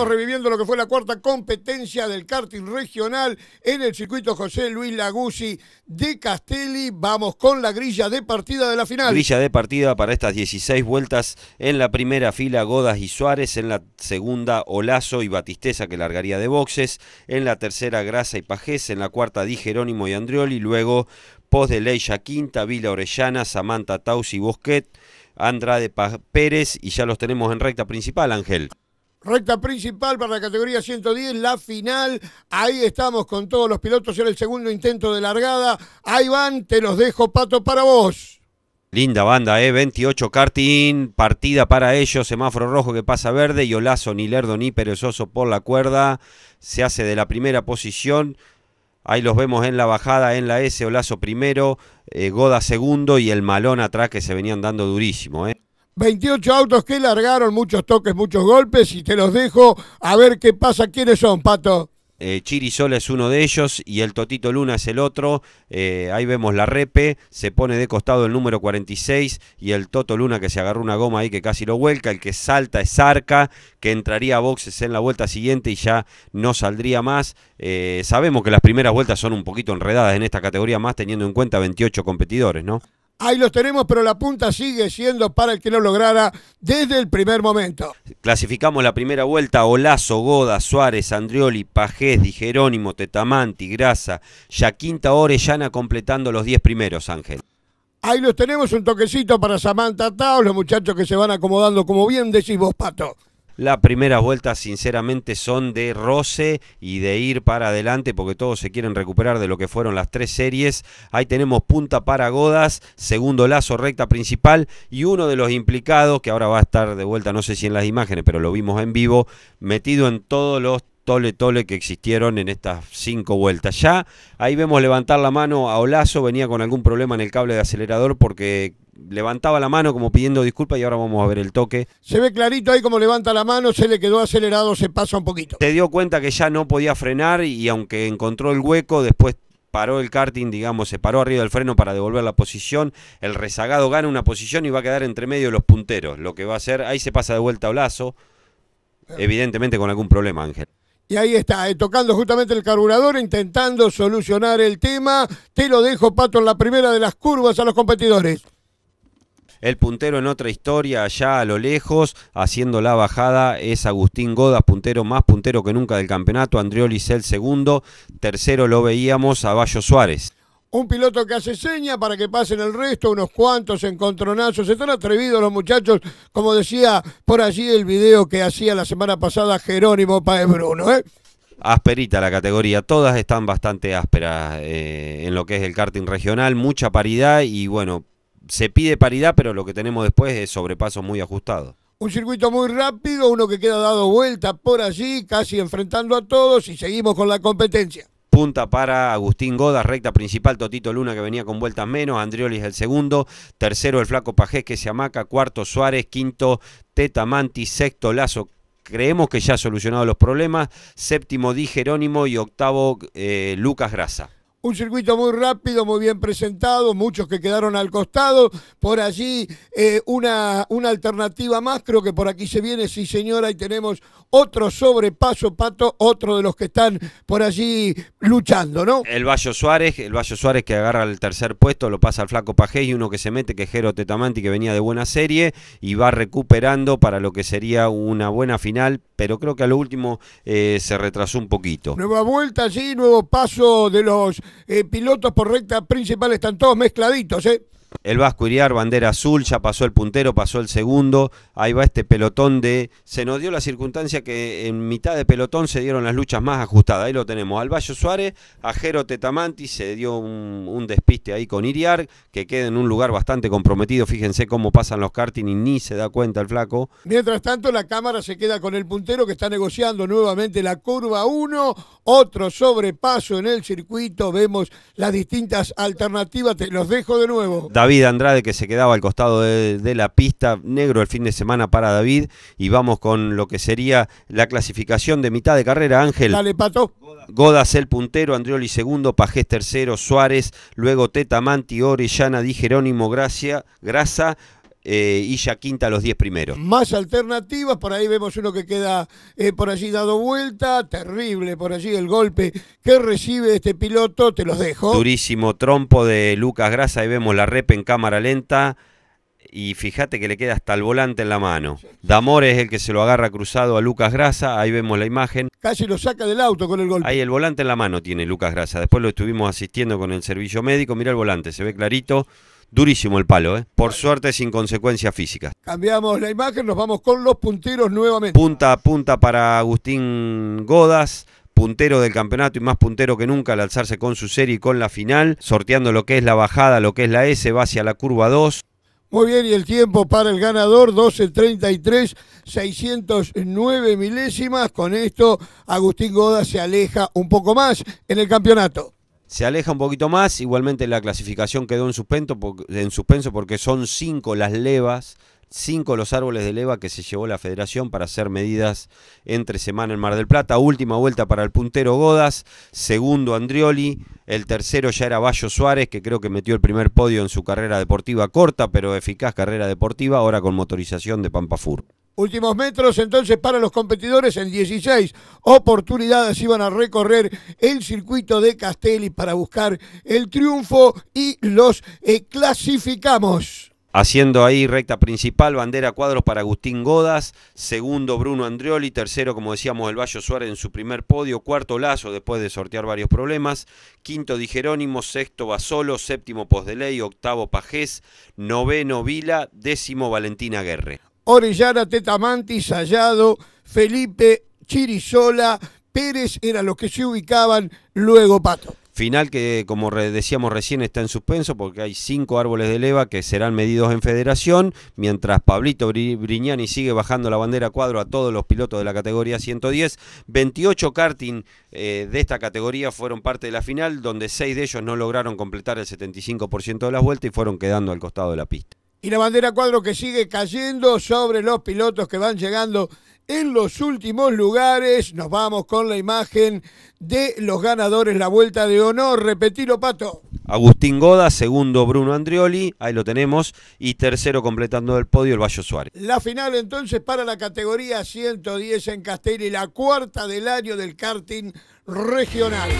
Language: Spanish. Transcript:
Estamos reviviendo lo que fue la cuarta competencia del karting regional en el circuito José Luis Laguzzi de Castelli. Vamos con la grilla de partida de la final. Grilla de partida para estas 16 vueltas. En la primera fila Godas y Suárez, en la segunda Olazo y Batisteza que largaría de boxes, en la tercera Grasa y Pajés, en la cuarta Di Jerónimo y Andrioli, luego Post de Leia Quinta, Vila Orellana, Samantha Taus y Bosquet. Andrade Pérez y ya los tenemos en recta principal, Ángel. Recta principal para la categoría 110, la final. Ahí estamos con todos los pilotos en el segundo intento de largada. Ahí van, te los dejo, Pato, para vos. Linda banda, ¿eh? 28 karting, partida para ellos, semáforo rojo que pasa verde, y Olazo, ni lerdo ni perezoso por la cuerda, se hace de la primera posición, ahí los vemos en la bajada, en la S, Olazo primero, eh, Goda segundo y el Malón atrás que se venían dando durísimo, ¿eh? 28 autos que largaron, muchos toques, muchos golpes y te los dejo a ver qué pasa. ¿Quiénes son, Pato? Eh, Chirisola es uno de ellos y el Totito Luna es el otro. Eh, ahí vemos la repe, se pone de costado el número 46 y el Toto Luna que se agarró una goma ahí que casi lo vuelca. El que salta es Arca, que entraría a boxes en la vuelta siguiente y ya no saldría más. Eh, sabemos que las primeras vueltas son un poquito enredadas en esta categoría, más teniendo en cuenta 28 competidores, ¿no? Ahí los tenemos, pero la punta sigue siendo para el que lo lograra desde el primer momento. Clasificamos la primera vuelta, Olazo, Goda, Suárez, Andrioli, Pajés, Di Jerónimo, Tetamanti, Grasa, Yaquinta Orellana completando los 10 primeros, Ángel. Ahí los tenemos, un toquecito para Samantha Tao, los muchachos que se van acomodando como bien decís vos, Pato. Las primeras vueltas sinceramente son de roce y de ir para adelante porque todos se quieren recuperar de lo que fueron las tres series. Ahí tenemos punta para Godas, segundo lazo recta principal y uno de los implicados que ahora va a estar de vuelta, no sé si en las imágenes, pero lo vimos en vivo, metido en todos los tole tole que existieron en estas cinco vueltas. Ya ahí vemos levantar la mano a Olazo, venía con algún problema en el cable de acelerador porque levantaba la mano como pidiendo disculpas y ahora vamos a ver el toque. Se ve clarito ahí como levanta la mano, se le quedó acelerado, se pasa un poquito. Se dio cuenta que ya no podía frenar y aunque encontró el hueco, después paró el karting, digamos, se paró arriba del freno para devolver la posición, el rezagado gana una posición y va a quedar entre medio de los punteros, lo que va a hacer, ahí se pasa de vuelta a Olazo, evidentemente con algún problema, Ángel. Y ahí está, eh, tocando justamente el carburador, intentando solucionar el tema. Te lo dejo, Pato, en la primera de las curvas a los competidores. El puntero en otra historia, allá a lo lejos, haciendo la bajada, es Agustín Godas, puntero más puntero que nunca del campeonato. Andriolis el segundo. Tercero lo veíamos a Bayo Suárez. Un piloto que hace seña para que pasen el resto, unos cuantos encontronazos. Están atrevidos los muchachos, como decía por allí el video que hacía la semana pasada Jerónimo Paez Bruno. ¿eh? asperita la categoría, todas están bastante ásperas eh, en lo que es el karting regional, mucha paridad y bueno, se pide paridad, pero lo que tenemos después es sobrepasos muy ajustados. Un circuito muy rápido, uno que queda dado vuelta por allí, casi enfrentando a todos y seguimos con la competencia. Punta para Agustín Goda, recta principal, Totito Luna que venía con vueltas menos, Andriolis el segundo, tercero el Flaco Pajés que se amaca, cuarto Suárez, quinto Teta Manti, sexto Lazo creemos que ya ha solucionado los problemas. Séptimo Di Jerónimo y octavo eh, Lucas Grasa. Un circuito muy rápido, muy bien presentado, muchos que quedaron al costado. Por allí eh, una, una alternativa más, creo que por aquí se viene, sí señora, y tenemos otro sobrepaso, Pato, otro de los que están por allí luchando, ¿no? El Bayo Suárez, el Bayo Suárez que agarra el tercer puesto, lo pasa al Flaco Pajé y uno que se mete, que es Jero Tetamanti, que venía de buena serie, y va recuperando para lo que sería una buena final, pero creo que a lo último eh, se retrasó un poquito. Nueva vuelta allí, nuevo paso de los eh, pilotos por recta principal están todos mezcladitos, ¿eh? El Vasco Iriar, bandera azul, ya pasó el puntero, pasó el segundo. Ahí va este pelotón de. Se nos dio la circunstancia que en mitad de pelotón se dieron las luchas más ajustadas. Ahí lo tenemos. Al Bayo Suárez, a Jero Tetamanti, se dio un, despiste ahí con Iriar, que queda en un lugar bastante comprometido. Fíjense cómo pasan los karting y ni se da cuenta el flaco. Mientras tanto, la cámara se queda con el puntero que está negociando nuevamente la curva 1. Otro sobrepaso en el circuito. Vemos las distintas alternativas. Te los dejo de nuevo. David Andrade que se quedaba al costado de, la pista, negro el fin de semana para David y vamos con lo que sería la clasificación de mitad de carrera, Ángel. Dale, Pato. Godas el puntero, Andrioli segundo, Pajés tercero, Suárez, luego Teta Manti, Orellana, Di Jerónimo, Gracia, Grasa, eh, y ya quinta los 10 primeros. Más alternativas, por ahí vemos uno que queda eh, por allí dado vuelta, terrible por allí el golpe que recibe este piloto, te los dejo. Durísimo trompo de Lucas Grasa, ahí vemos la rep en cámara lenta y fíjate que le queda hasta el volante en la mano. Damor es el que se lo agarra cruzado a Lucas Grasa, ahí vemos la imagen. Casi lo saca del auto con el golpe. Ahí el volante en la mano tiene Lucas Grasa. Después lo estuvimos asistiendo con el servicio médico. Mira el volante, se ve clarito. Durísimo el palo, ¿eh? Por suerte sin consecuencias físicas. Cambiamos la imagen, nos vamos con los punteros nuevamente. Punta a punta para Agustín Godas puntero del campeonato y más puntero que nunca al alzarse con su serie y con la final, sorteando lo que es la bajada, lo que es la S, va hacia la curva 2, muy bien, y el tiempo para el ganador, 12.33, 609 milésimas. Con esto, Agustín Goda se aleja un poco más en el campeonato. Se aleja un poquito más, igualmente la clasificación quedó en suspenso, en suspenso porque son cinco las levas cinco los árboles de leva que se llevó la federación para hacer medidas entre semana en Mar del Plata. Última vuelta para el puntero Godas, segundo Andrioli, el tercero ya era Bayo Suárez, que creo que metió el primer podio en su carrera deportiva corta, pero eficaz carrera deportiva, ahora con motorización de Pampafur. Últimos metros entonces para los competidores en 16 oportunidades iban a recorrer el circuito de Castelli para buscar el triunfo y los eh, clasificamos. Haciendo ahí recta principal, bandera cuadros para Agustín Godas, segundo Bruno Andrioli, tercero, como decíamos, el Bayo Suárez en su primer podio, cuarto Lazo después de sortear varios problemas, quinto Di Jerónimo, sexto Basolo, séptimo Posdeley, octavo Pajés, noveno Vila, décimo Valentina Guerre. Orellana, Tetamanti, Sayado, Felipe, Chirisola, Pérez eran los que se ubicaban, luego Pato. Final que, como decíamos recién, está en suspenso porque hay cinco árboles de leva que serán medidos en federación, mientras Pablito Briñani sigue bajando la bandera cuadro a todos los pilotos de la categoría 110. 28 karting eh, de esta categoría fueron parte de la final, donde seis de ellos no lograron completar el 75% de las vueltas y fueron quedando al costado de la pista. Y la bandera cuadro que sigue cayendo sobre los pilotos que van llegando en los últimos lugares. Nos vamos con la imagen de los ganadores, la vuelta de honor. Repetilo, Pato. Agustín Goda, segundo Bruno Andrioli, ahí lo tenemos, y tercero completando el podio el Bayo Suárez. La final entonces para la categoría 110 en Castelli, la cuarta del año del karting regional.